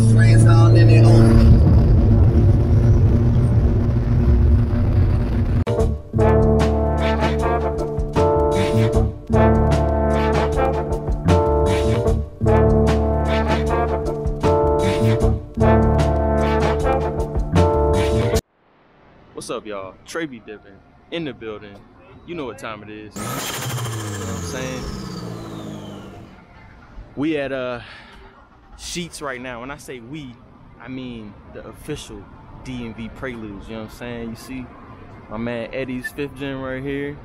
Friends all in their own. What's up, y'all? Trey be dipping in the building. You know what time it is. You know what I'm saying? We at uh Sheetz right now. When I say we, I mean the official DMV Preludes. You know what I'm saying? You see my man Eddie's fifth gen right here.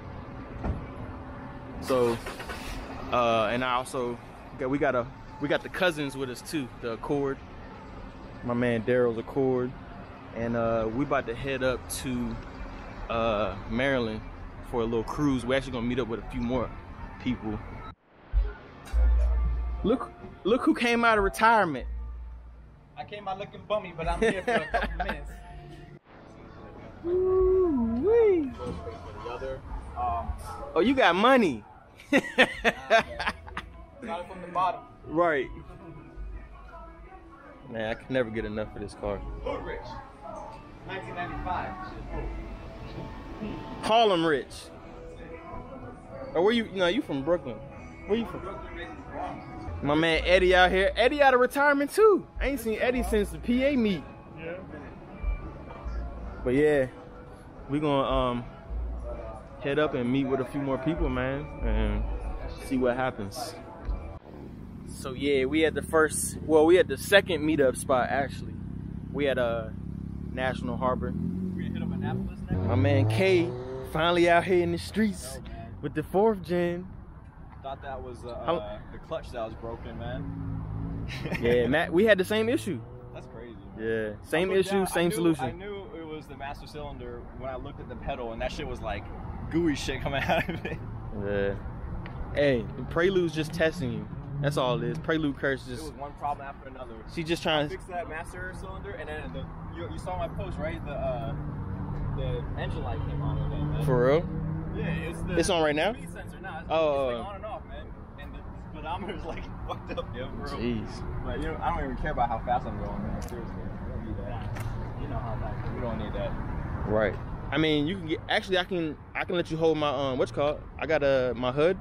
So, uh, and I also got we got a we got the cousins with us too. The Accord. My man Daryl's Accord and uh, we about to head up to uh, Maryland for a little cruise. We're actually gonna meet up with a few more people. Look, look who came out of retirement. I came out looking bummy, but I'm here for a couple minutes. Woo-wee. Um, Oh, you got money. got it from the bottom. right. Man, I can never get enough of this car. Hood rich. 1995. Harlem Rich. Or where you? No, you from Brooklyn. Where you from? My man Eddie out here. Eddie out of retirement too. I ain't seen Eddie since the PA meet. Yeah. But yeah, we gonna um head up and meet with a few more people, man, and see what happens. So yeah, we had the first. Well, we had the second meetup spot actually. We had a National Harbor. We gonna hit up Annapolis next? My man K finally out here in the streets with the fourth gen. Thought that was uh, How- the clutch that was broken, man. Yeah, Matt, we had the same issue. That's crazy. Yeah, same issue, down- I same knew- solution. I knew it was the master cylinder when I looked at the pedal, and that shit was like gooey shit coming out of it. Yeah. Hey, the Prelude's just testing you. That's all it is. Prelude curse It was just one problem after another. she just trying to Fix that master cylinder, and then the, you, you saw my post, right? The uh, the engine light came on again, for real. Yeah, it's the. It's on right now? Speed sensor now. It's, Oh, it's like on and off, man. And the speedometer's like fucked up, yo, bro. Jeez. But you know, I don't even care about how fast I'm going, man. Seriously, we don't need that. You know how that. We don't need that. Right. I mean, you can get. Actually, I can. I can let you hold my um. What's called? I got a my hood.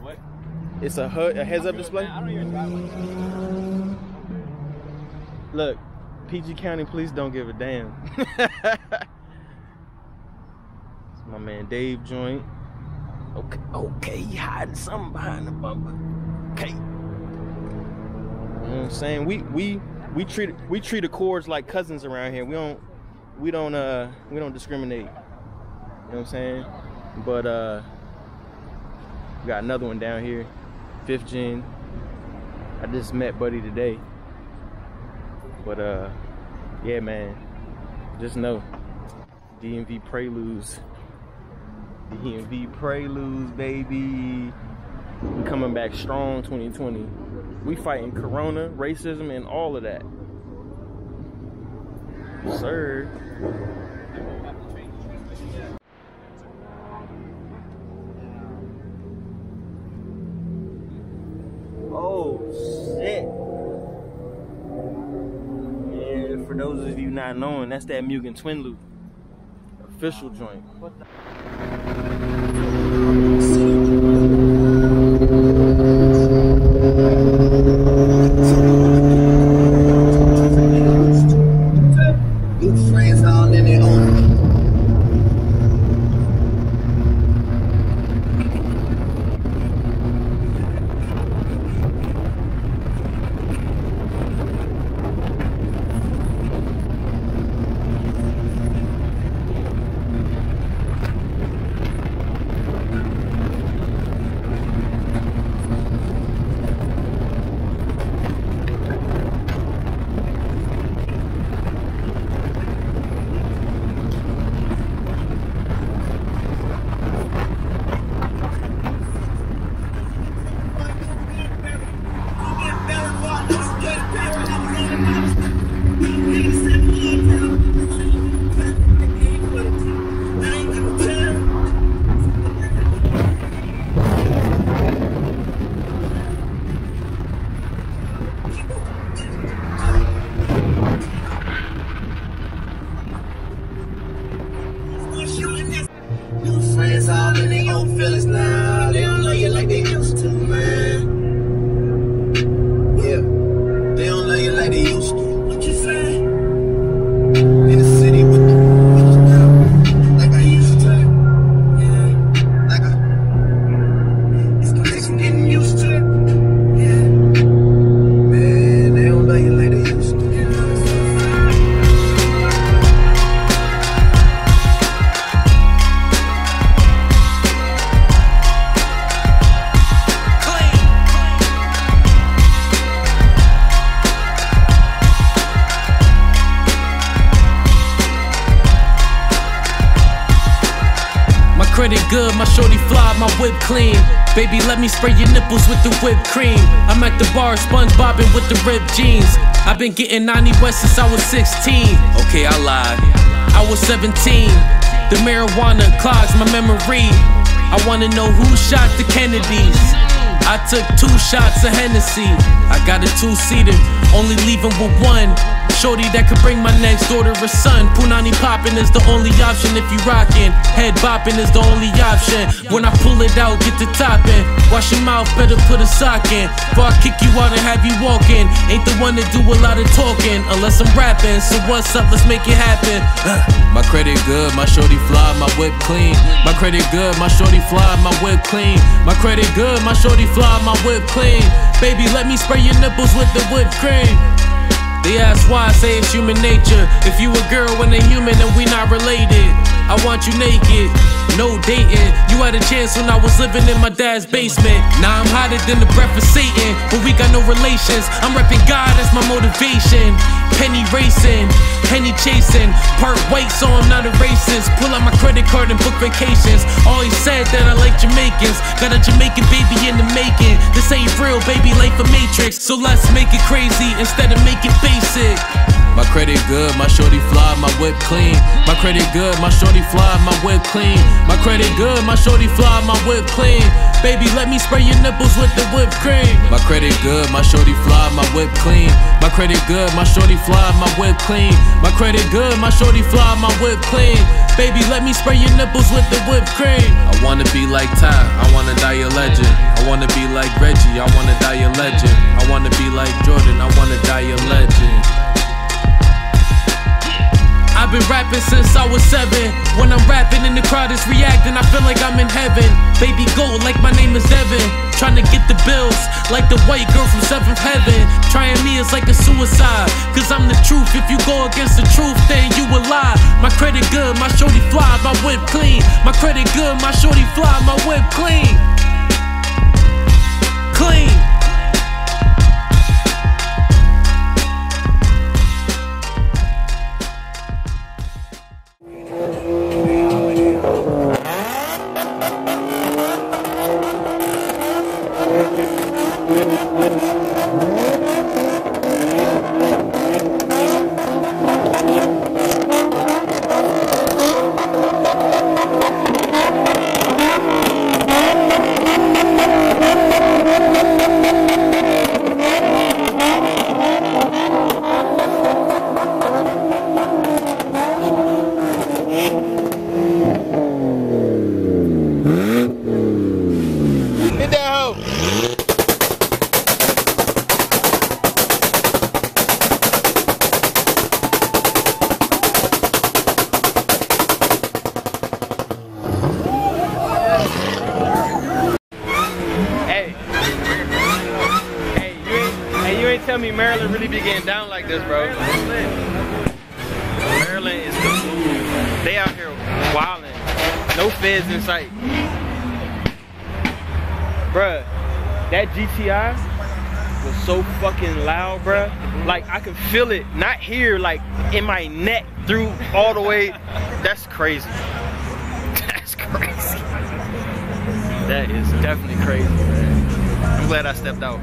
What? It's a hood, a heads-up display. I don't even drive like that. Look, PG County Police don't give a damn. It's my man Dave joint. Okay, okay, he hiding something behind the bumper. Okay. You know what I'm saying? We we we treat we treat Accords like cousins around here. We don't we don't uh we don't discriminate. You know what I'm saying? But uh we got another one down here, fifth gen. I just met Buddy today. But uh yeah man, just know DMV Preludes. DMV Preludes, baby. We coming back strong 2020. We fighting corona, racism, and all of that. Sir. Oh shit. Yeah, for those of you not knowing, that's that Mugen Twin Loop. Official joint. Credit good, my shorty fly, my whip clean. Baby, let me spray your nipples with the whipped cream. I'm at the bar, sponge bobbing with the ripped jeans. I've been getting 90 West since I was 16. Okay, I lied. I was 17. The marijuana clogs my memory. I wanna know who shot the Kennedys. I took two shots of Hennessy. I got a two seater, only leaving with one. Shorty that could bring my next daughter a son. Punani poppin' is the only option if you rockin'. Head bopping is the only option. When I pull it out, get the top toppin'. Wash your mouth, better put a sock in. I kick you out and have you walking. Ain't the one to do a lot of talking unless I'm rapping. So what's up? Let's make it happen. Uh, my credit good, my shorty fly, my whip clean. My credit good, my shorty fly, my whip clean. My credit good, my shorty fly, my whip clean. Baby, let me spray your nipples with the whipped cream. They ask why I say it's human nature. If you a girl and a human and we not related, I want you naked. No dating. You had a chance when I was living in my dad's basement. Now I'm hotter than the breath of Satan, but we got no relations. I'm repping God as my motivation. Penny racing, penny chasing. Part white, so I'm not a racist. Pull out my credit card and book vacations. Always said that I like Jamaicans. Got a Jamaican baby in the making. This ain't real, baby, life a matrix. So let's make it crazy instead of make it basic. My credit good, my shorty fly, my whip clean. My credit good, my shorty fly, my whip clean. My credit good, my shorty fly, my whip clean. Baby, let me spray your nipples with the whipped cream. My credit good, my shorty fly, my whip clean. My credit good, my shorty fly, my whip clean. My credit good, my shorty fly, my whip clean. Baby, let me spray your nipples with the whipped cream. I wanna be like Ty, I wanna die a legend. I wanna be like Reggie, I wanna die a legend. I wanna be like Jordan, I wanna rapping since I was seven. When I'm rapping and the crowd is reacting, I feel like I'm in heaven. Baby gold, like my name is Devin. Trying to get the bills, like the white girl from seventh heaven. Trying me is like a suicide, cause I'm the truth. If you go against the truth, then you will lie. My credit good, my shorty fly, my whip clean. My credit good, my shorty fly, my whip clean. Clean. Getting down like this, bro. Maryland is the move. They out here wilding. No feds in sight. Bruh, that GTI was so fucking loud, bruh. Like I could feel it, not here, like in my neck through all the way. That's crazy. That's crazy. That is definitely crazy, man. I'm glad I stepped out.